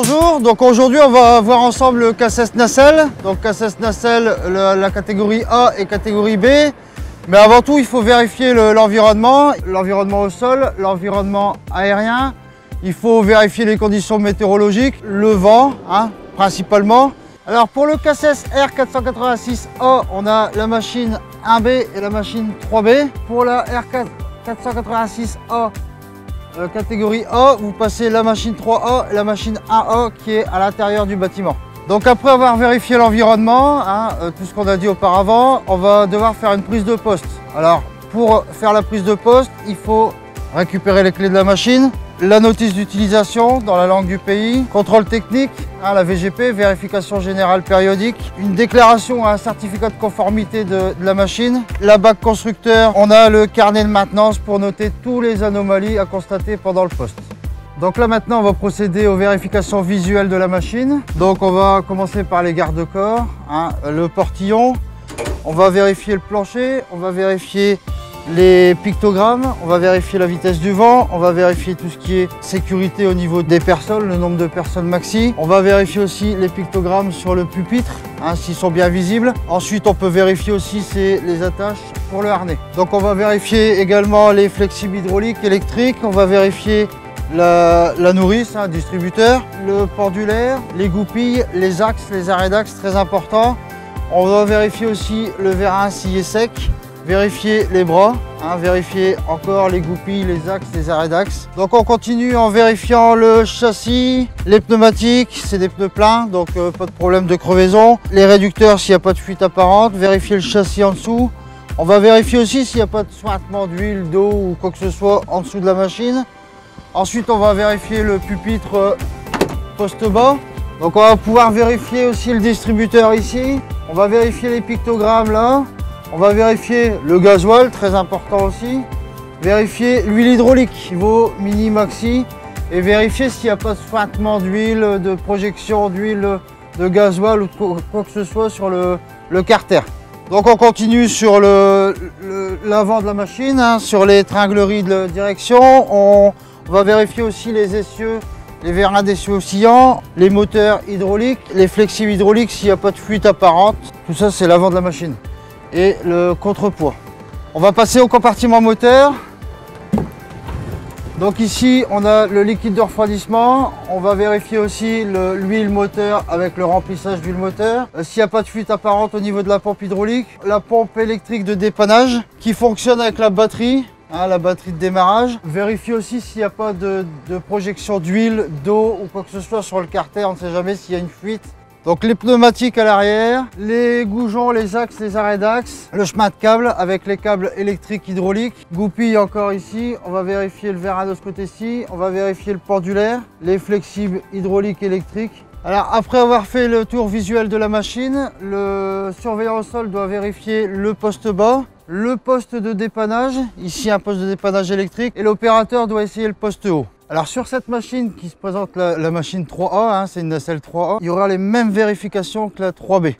Bonjour, donc aujourd'hui on va voir ensemble le Casses Nacelle. Donc Casses Nacelle, la, catégorie A et catégorie B. Mais avant tout, il faut vérifier le- l'environnement, l'environnement au sol, l'environnement aérien. Il faut vérifier les conditions météorologiques, le vent hein, principalement. Alors pour le Casses R486A, on a la machine 1B et la machine 3B. Pour la R486A euh, catégorie A, vous passez la machine 3A et la machine 1A qui est à l'intérieur du bâtiment. Donc après avoir vérifié l'environnement, hein, euh, tout ce qu'on a dit auparavant, on va devoir faire une prise de poste. Alors pour faire la prise de poste, il faut récupérer les clés de la machine, la notice d'utilisation dans la langue du pays, contrôle technique, la VGP, vérification générale périodique, une déclaration à un certificat de conformité de, la machine, la bac constructeur, on a le carnet de maintenance pour noter tous les anomalies à constater pendant le poste. Donc là maintenant on va procéder aux vérifications visuelles de la machine. Donc on va commencer par les garde-corps, hein, le portillon, on va vérifier le plancher, on va vérifier les pictogrammes, on va vérifier la vitesse du vent, on va vérifier tout ce qui est sécurité au niveau des personnes, le nombre de personnes maxi. On va vérifier aussi les pictogrammes sur le pupitre, hein, s'ils sont bien visibles. Ensuite, on peut vérifier aussi les attaches pour le harnais. Donc on va vérifier également les flexibles hydrauliques, électriques, on va vérifier la, nourrice, un distributeur, le pendulaire, les goupilles, les axes, les arrêts d'axe, très important. On va vérifier aussi le vérin scié sec, vérifier les bras, hein, vérifier encore les goupilles, les axes, les arrêts d'axe. Donc on continue en vérifiant le châssis, les pneumatiques, c'est des pneus pleins, donc euh, pas de problème de crevaison. Les réducteurs s'il n'y a pas de fuite apparente, vérifier le châssis en dessous. On va vérifier aussi s'il n'y a pas de sointement d'huile, d'eau ou quoi que ce soit en dessous de la machine. Ensuite, on va vérifier le pupitre euh, poste bas. Donc, on va pouvoir vérifier aussi le distributeur ici. On va vérifier les pictogrammes là. On va vérifier le gasoil, très important aussi. Vérifier l'huile hydraulique, niveau mini maxi. Et vérifier s'il n'y a pas de sointement d'huile, de projection d'huile, de gasoil ou quoi que ce soit sur le, carter. Donc on continue sur l'avant de la machine, hein, sur les tringleries de direction. On, va vérifier aussi les essieux, les vérins d'essieu oscillants, les moteurs hydrauliques, les flexibles hydrauliques s'il n'y a pas de fuite apparente. Tout ça c'est l'avant de la machine. Et le contrepoids. On va passer au compartiment moteur. Donc ici, on a le liquide de refroidissement. On va vérifier aussi le- l'huile moteur avec le remplissage d'huile moteur. Euh, S'il n'y a pas de fuite apparente au niveau de la pompe hydraulique. La pompe électrique de dépannage qui fonctionne avec la batterie. hein, la batterie de démarrage. Vérifier aussi s'il n'y a pas de, de projection d'huile, d'eau ou quoi que ce soit sur le carter. On ne sait jamais s'il y a une fuite. Donc les pneumatiques à l'arrière, les goujons, les axes, les arrêts d'axe, le chemin de câble avec les câbles électriques hydrauliques, goupilles encore ici, on va vérifier le vérin de ce côté-ci, on va vérifier le pendulaire, les flexibles hydrauliques électriques. Alors après avoir fait le tour visuel de la machine, le surveillant au sol doit vérifier le poste bas, le poste de dépannage, ici un poste de dépannage électrique, et l'opérateur doit essayer le poste haut. Alors sur cette machine qui se présente la, machine 3A, hein, c'est une nacelle 3A, il y aura les mêmes vérifications que la 3B.